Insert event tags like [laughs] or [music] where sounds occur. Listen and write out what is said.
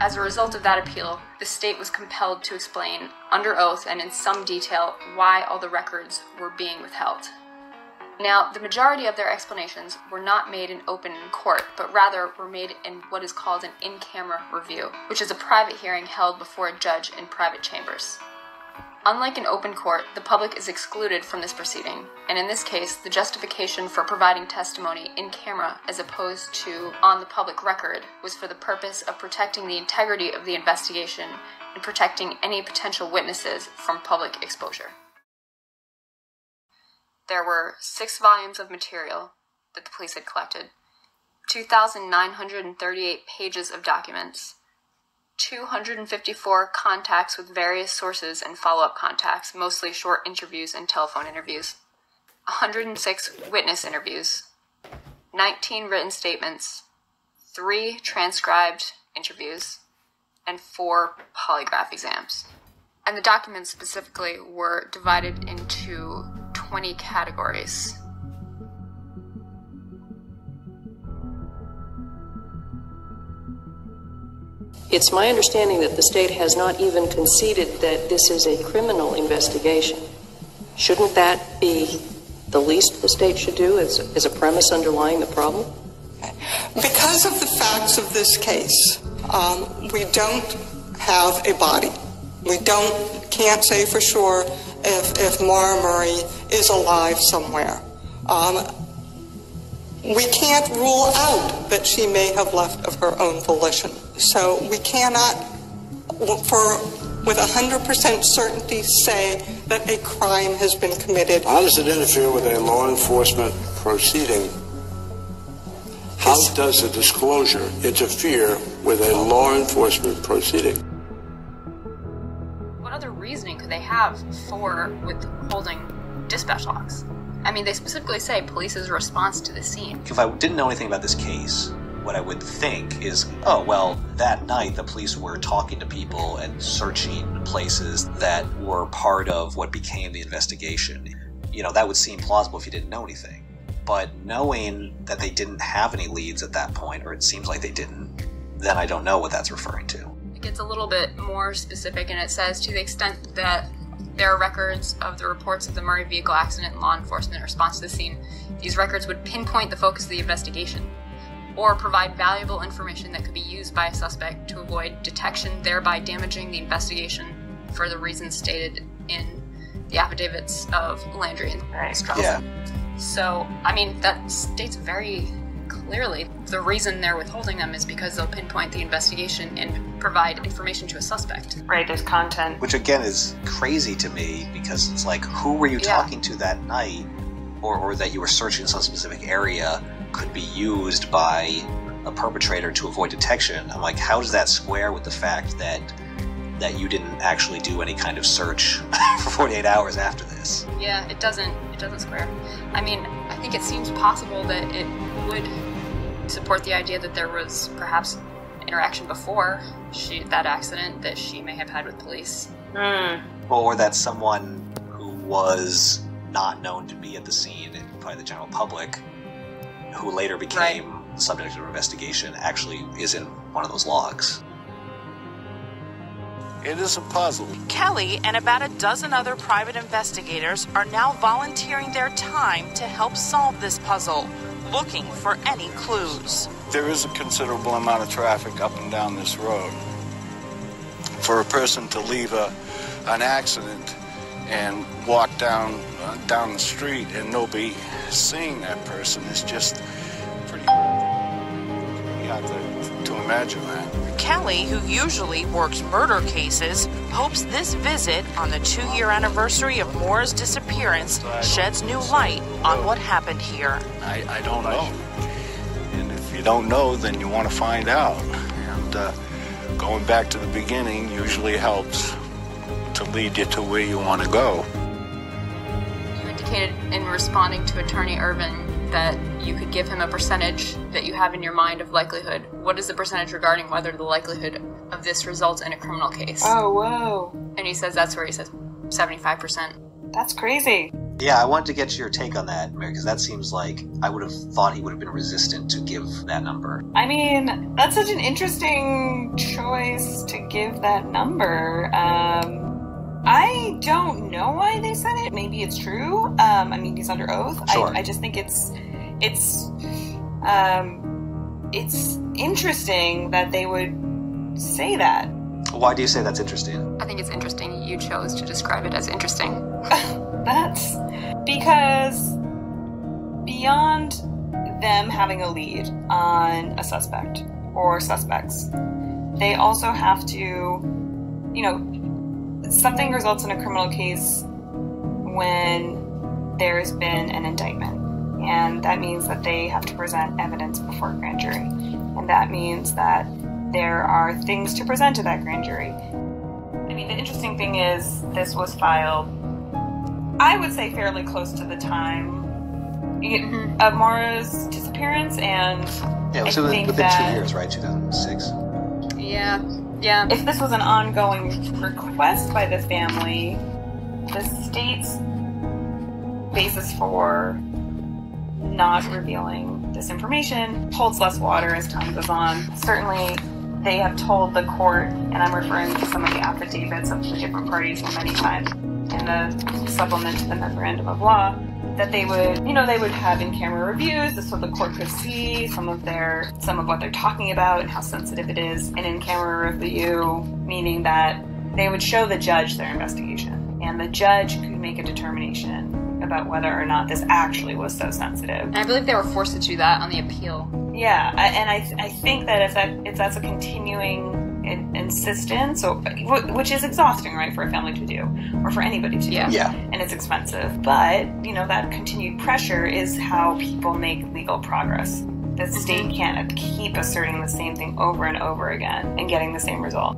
As a result of that appeal, the state was compelled to explain, under oath and in some detail, why all the records were being withheld. Now, the majority of their explanations were not made in open court, but rather were made in what is called an in camera review, which is a private hearing held before a judge in private chambers. Unlike an open court, the public is excluded from this proceeding, and in this case, the justification for providing testimony in camera as opposed to on the public record was for the purpose of protecting the integrity of the investigation and protecting any potential witnesses from public exposure. There were six volumes of material that the police had collected, 2,938 pages of documents, 254 contacts with various sources and follow up contacts, mostly short interviews and telephone interviews, 106 witness interviews, 19 written statements, 3 transcribed interviews, and 4 polygraph exams. And the documents specifically were divided into 20 categories. It's my understanding that the state has not even conceded that this is a criminal investigation. Shouldn't that be the least the state should do as, as a premise underlying the problem? Because of the facts of this case, um, we don't have a body. We don't can't say for sure if, if Maura Murray is alive somewhere. Um, we can't rule out that she may have left of her own volition. So we cannot, for with 100% certainty, say that a crime has been committed. How does it interfere with a law enforcement proceeding? How does a disclosure interfere with a law enforcement proceeding? What other reasoning could they have for withholding dispatch logs? I mean, they specifically say police's response to the scene. If I didn't know anything about this case, what I would think is, oh, well, that night the police were talking to people and searching places that were part of what became the investigation. You know, that would seem plausible if you didn't know anything. But knowing that they didn't have any leads at that point, or it seems like they didn't, then I don't know what that's referring to. It gets a little bit more specific and it says to the extent that there are records of the reports of the Murray vehicle accident and law enforcement response to the scene. These records would pinpoint the focus of the investigation or provide valuable information that could be used by a suspect to avoid detection, thereby damaging the investigation for the reasons stated in the affidavits of Landry and Strauss. Yeah. So, I mean, that states very clearly the reason they're withholding them is because they'll pinpoint the investigation and provide information to a suspect. Right, there's content. Which again is crazy to me because it's like, who were you Yeah. talking to that night, or, or that you were searching some specific area could be used by a perpetrator to avoid detection? I'm like, how does that square with the fact that that you didn't actually do any kind of search [laughs] for 48 hours after this? Yeah, it doesn't it doesn't square. I mean, I think it seems possible that it would support the idea that there was perhaps interaction before she that accident that she may have had with police. Hmm. or that someone who was not known to be at the scene by the general public, who later became the subject of investigation, actually is in one of those logs. It is a puzzle. Kelly and about a dozen other private investigators are now volunteering their time to help solve this puzzle, looking for any clues. There is a considerable amount of traffic up and down this road. For a person to leave a, an accident and walk down uh, down the street and nobody seeing that person is just pretty. You have to, to imagine that. Kelly, who usually works murder cases, hopes this visit on the two year anniversary of Maura's disappearance sheds new light on what happened here. I, I don't know. And if you don't know, then you want to find out. And uh, going back to the beginning usually helps to lead you to where you want to go. You indicated in responding to Attorney Irvin that you could give him a percentage that you have in your mind of likelihood. What is the percentage regarding whether the likelihood of this results in a criminal case? Oh, whoa. And he says that's where he says 75%. That's crazy. Yeah, I wanted to get your take on that, Mary, because that seems like I would have thought he would have been resistant to give that number. I mean, that's such an interesting choice to give that number. Um, I don't know why they said it. Maybe it's true. Um, I mean, he's under oath. Sure. I, I just think it's it's um, it's interesting that they would say that. Why do you say that's interesting? I think it's interesting you chose to describe it as interesting. [laughs] That's because beyond them having a lead on a suspect or suspects, they also have to, you know, something results in a criminal case when there's been an indictment. And that means that they have to present evidence before a grand jury. And that means that there are things to present to that grand jury. I mean, the interesting thing is, this was filed I would say fairly close to the time Mhm. of Maura's disappearance, and Yeah, it was I within, within that- two years, right? 2006. Yeah, yeah. if this was an ongoing request by the family, the state's basis for not revealing this information holds less water as time goes on. Certainly, they have told the court, and I'm referring to some of the affidavits of the different parties many times in the supplement to the memorandum of law, that they would, you know, they would have in-camera reviews so the court could see some of their, some of what they're talking about and how sensitive it is. An in-camera review, meaning that they would show the judge their investigation, and the judge could make a determination about whether or not this actually was so sensitive. And I believe they were forced to do that on the appeal. Yeah, I, and I, I think that if that if that's a continuing in, insistence, or, which is exhausting, right, for a family to do, or for anybody to Yeah. do, Yeah. and it's expensive. But you know that continued pressure is how people make legal progress. The state mm-hmm. can't keep asserting the same thing over and over again and getting the same result.